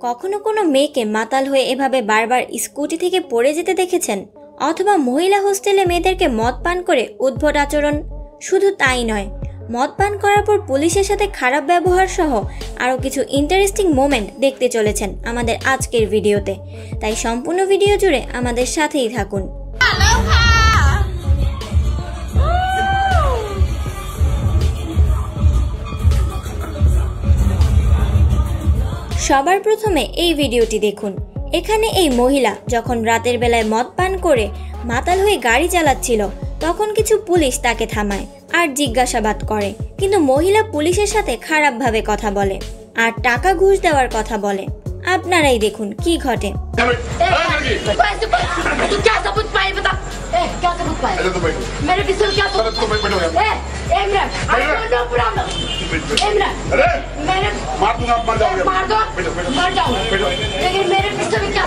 কখনো কোনো মেয়েকে মাতাল হয়ে এভাবে বারবার স্কুটি থেকে পড়ে যেতে দেখেছেন? অথবা মহিলা হোস্টেলে মেয়েদেরকে মদ পান করে উদ্ভট আচরণ? শুধু তাই নয়, মদ পান করার পর পুলিশের সাথে খারাপ ব্যবহার সহ আরও কিছু ইন্টারেস্টিং মোমেন্ট দেখতে চলেছেন আমাদের আজকের ভিডিওতে। তাই সম্পূর্ণ ভিডিও জুড়ে আমাদের সাথেই থাকুন। সবার প্রথমে এই ভিডিওটি দেখুন এখানে এই মহিলা যখন রাতের বেলায় মদ পান করে মাতাল হয়ে গাড়ি চালাচ্ছিল তখন কিছু পুলিশ তাকে থামায় আর জিজ্ঞাসাবাদ করে কিন্তু মহিলা পুলিশের সাথে খারাপভাবে কথা বলে আর টাকা ঘুষ দেওয়ার কথা বলে আপনারাই দেখুন কি ঘটে क्या सबूत तो पाया मेरे पिस्टल क्या सबूत तो मार दूँगा मर जाओगे। मर जाओगे। लेकिन मेरे पिस्टल क्या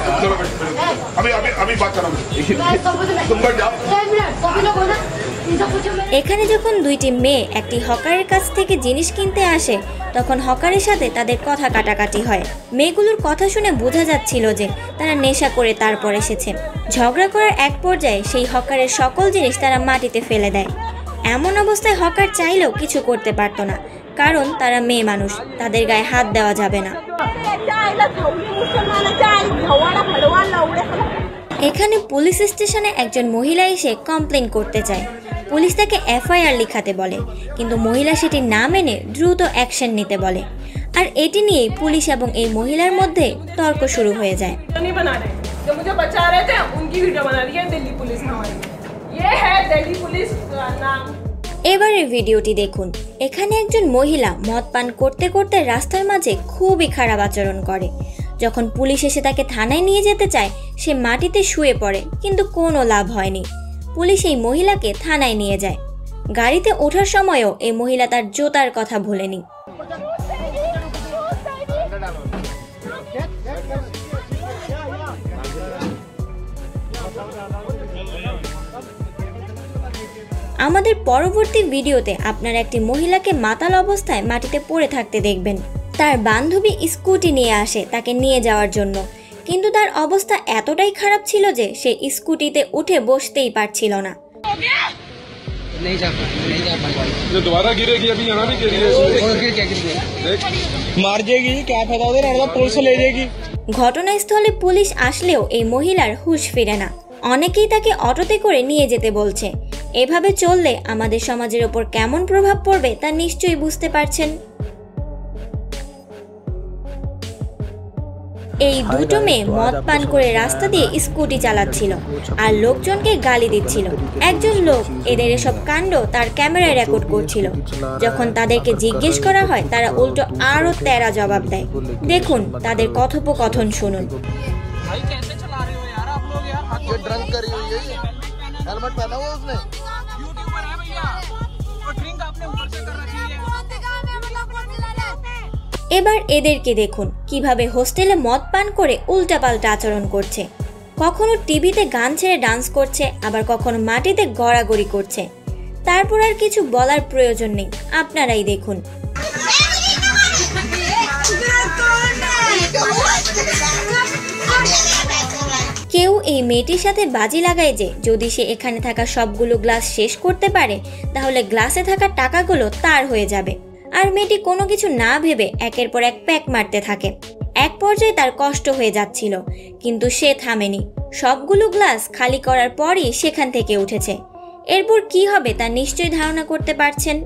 अभी अभी अभी बात कर। रहा हूँ এখানে যখন দুইটি মেয়ে একটি হকারের কাছ থেকে জিনিস কিনতে আসে, তখন হকারের সাথে তাদের কথা কাটাকাটি হয়। মেয়েগুলোর কথা শুনে বোঝা যাচ্ছিল যে তারা নেশা করে তারপর এসেছে। ঝগড়া করার এক পর্যায়ে সেই হকারের সকল জিনিস তারা মাটিতে ফেলে দেয়। এমন অবস্থায় হকার চাইলেও কিছু করতে পারতো না, কারণ তারা মেয়ে মানুষ, তাদের গায়ে হাত দেওয়া যাবে না। এখানে পুলিশ স্টেশনে একজন মহিলা এসে কমপ্লেন করতে চায়। পুলিশ তাকে এফআইআর লিখাতে বলে কিন্তু মহিলা সেটি না মেনে দ্রুত অ্যাকশন নিতে বলে। আর এটি নিয়ে পুলিশ এবং এই মহিলার মধ্যে তর্ক শুরু হয়ে যায়। এবারের ভিডিওটি দেখুন। এখানে একজন মহিলা মদ পান করতে করতে রাস্তার মাঝে খুবই খারাপ আচরণ করে। যখন পুলিশ এসে তাকে থানায় নিয়ে যেতে চায় সে মাটিতে শুয়ে পড়ে কিন্তু কোনো লাভ হয়নি। পুলিশ এই মহিলাকে থানায় নিয়ে যায়। গাড়িতে ওঠার সময়ও এই মহিলা তার জোতার কথা ভোলেনি। আমাদের পরবর্তী ভিডিওতে আপনারা একটি মহিলাকে মাতাল অবস্থায় মাটিতে পড়ে থাকতে দেখবেন। তার বান্ধবী স্কুটি নিয়ে আসে তাকে নিয়ে যাওয়ার জন্য। কিন্তু তার অবস্থা এতটাই খারাপ ছিল যে সে স্কুটিতে উঠে বসতেই পারছিল না। ঘটনাস্থলে পুলিশ আসলেও এই মহিলার হুশ ফিরে না। অনেকেই তাকে অটোতে করে নিয়ে যেতে বলছে। এভাবে চললে আমাদের সমাজের ওপর কেমন প্রভাব পড়বে তা নিশ্চয়ই বুঝতে পারছেন এই দুটো মেয়ে মদ পান করে রাস্তা দিয়ে স্কুটি চালাচ্ছিল আর লোকজনকে গালি দিচ্ছিল একজন লোক এদের এসব কাণ্ড তার ক্যামেরায় রেকর্ড করছিল যখন তাদেরকে জিজ্ঞেস করা হয় তারা উল্টো আরো তেরা জবাব দেয় দেখুন তাদের কথোপকথন শুনুন भाई कैसे चला रहे हो यार आप लोग यार हाथ ये ड्रंक करी हुई है ये हेलमेट पहना हुआ है उसने यूट्यूबर है भैया और ड्रिंक आपने ऊपर से कर रखी है এবার এদেরকে দেখুন কীভাবে হোস্টেলে মদ পান করে উল্টাপাল্টা আচরণ করছে। কখনো টিভিতে গান ছেড়ে ডান্স করছে, আবার কখনো মাটিতে গড়াগড়ি করছে। তারপর আর কিছু বলার প্রয়োজন নেই, আপনারাই দেখুন। কেউ এই মেয়েটির সাথে বাজি লাগায় যে, যদি সে এখানে থাকা সবগুলো গ্লাস শেষ করতে পারে, তাহলে গ্লাসে থাকা টাকাগুলো তার হয়ে যাবে। আর মেয়েটি কোনো কিছু না ভেবে একের পর এক প্যাক মারতে থাকে। এক পর্যায়ে তার কষ্ট হয়ে যাচ্ছিল, কিন্তু সে থামেনি। সবগুলো গ্লাস খালি করার পরই সেখান থেকে উঠেছে। এরপর কি হবে তা নিশ্চয়ই ধারণা করতে পারছেন?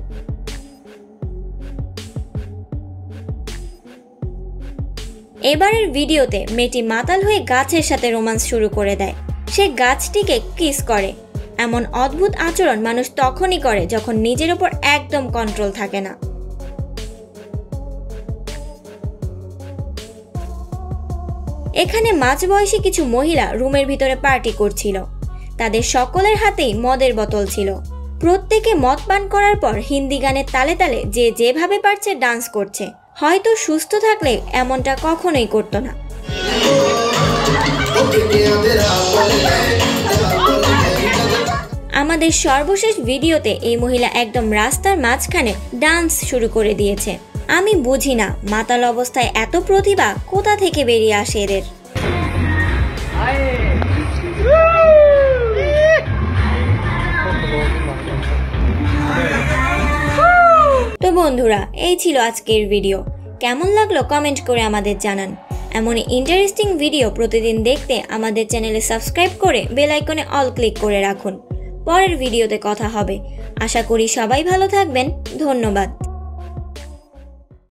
এবারের ভিডিওতে মেয়েটি মাতাল হয়ে গাছের সাথে রোমান্স শুরু করে দেয়। সে গাছটিকে কিস করে। এমন অদ্ভুত আচরণ মানুষ তখনই করে যখন নিজের ওপর একদম কন্ট্রোল থাকে না। এখানে মাঝবয়সী কিছু মহিলা রুমের ভিতরে পার্টি করছিল। তাদের সকলের হাতেই মদের বোতল ছিল। প্রত্যেকে মদ পান করার পর হিন্দি গানের তালে তালে যে যেভাবে পারছে ডান্স করছে। হয়তো সুস্থ থাকলে এমনটা কখনোই করতো না। আমাদের সর্বশেষ ভিডিওতে এই মহিলা একদম রাস্তার মাঝখানে ডান্স শুরু করে দিয়েছে। আমি বুঝি না, মাতাল অবস্থায় এত প্রতিভা কোথা থেকে বেরিয়ে আসে এদের? তো বন্ধুরা, এই ছিল আজকের ভিডিও। কেমন লাগল কমেন্ট করে আমাদের জানান। এমন ইন্টারেস্টিং ভিডিও প্রতিদিন দেখতে আমাদের চ্যানেলে সাবস্ক্রাইব করে বেল আইকনে অল ক্লিক করে রাখুন। পরের ভিডিওতে কথা হবে। আশা করি সবাই ভালো থাকবেন। ধন্যবাদ।